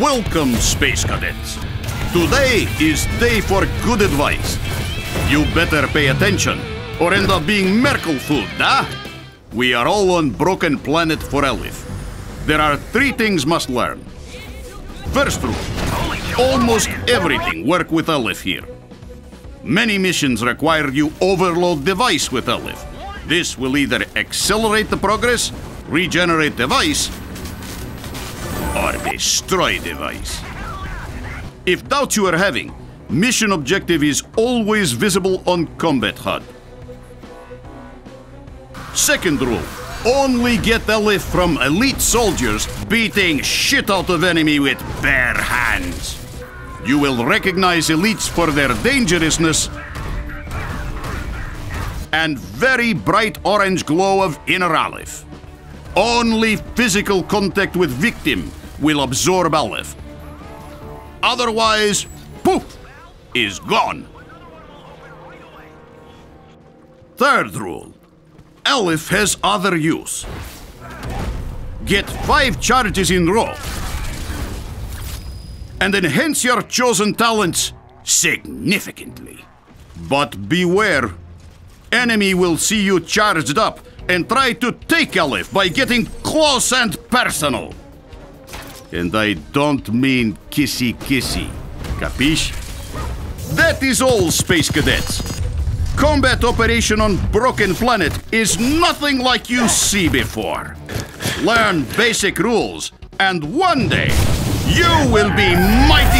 Welcome, Space Cadets. Today is day for good advice. You better pay attention, or end up being Merkel food, huh? We are all on broken planet for Aleph. There are three things must learn. First rule, almost everything work with Aleph here. Many missions require you overload device with Aleph. This will either accelerate the progress, regenerate device, destroy device. If doubts you are having, mission objective is always visible on combat HUD. Second rule, only get Aleph from elite soldiers beating shit out of enemy with bare hands. You will recognize elites for their dangerousness and very bright orange glow of inner Aleph. Only physical contact with victim will absorb Aleph. Otherwise, poof, is gone. Third rule, Aleph has other use. Get five charges in row and enhance your chosen talents significantly. But beware, enemy will see you charged up and try to take Aleph by getting close and personal. And I don't mean kissy kissy. Capiche? That is all, Space Cadets. Combat operation on Broken Planet is nothing like you see before. Learn basic rules, and one day you will be. Ah!